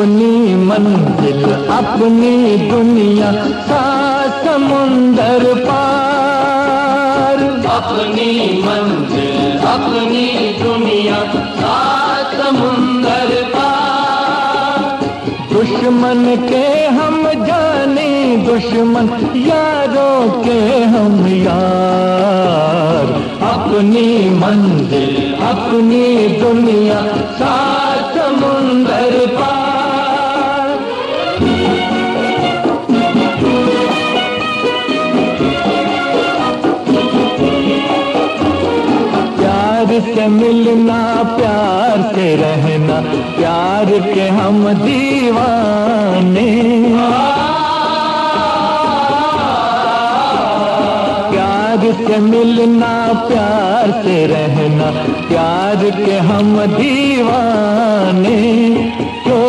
अपनी मंजिल, अपनी दुनिया सा समुंदर पार। अपनी मंजिल, अपनी दुनिया सा समुंदर पार। दुश्मन के हम जाने, दुश्मन यारों के हम यार। अपनी मंजिल, अपनी दुनिया सात समुंदर पार। से मिलना, प्यार से रहना, प्यार के हम दीवाने। प्यार से मिलना, प्यार से रहना, प्यार के हम दीवाने। चोर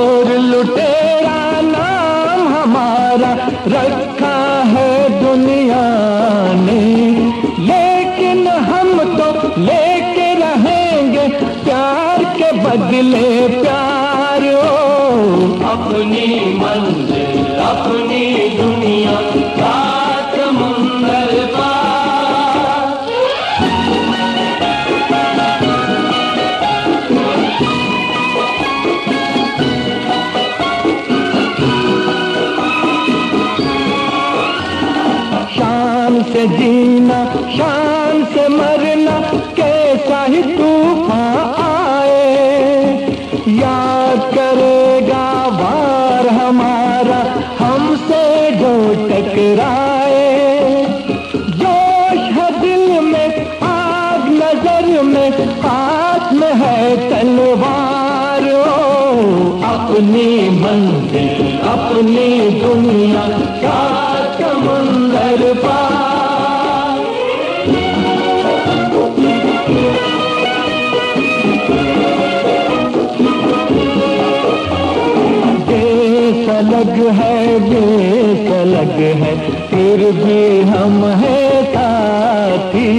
बदले प्यार अपनी मंजिल अपनी दुनिया शान से जीना शान से मरना कैसा ही तूफ़ान। हमारा हमसे जो टकराए। जोश है दिल में, आग नज़र में हाथ में है तलवार अपनी मंजिल, अपनी दुनिया का अलग है देश अलग है, फिर भी हम है साथी।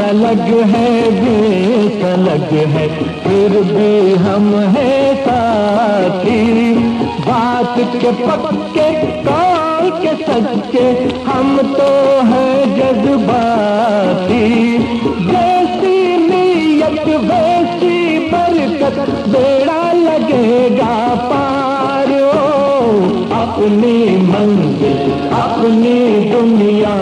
अलग है देश अलग है, फिर भी हम है साथी। बात के पक्के, काल के सच्चे, हम तो हैं जज्बाती। अपनी मंजिल अपनी दुनिया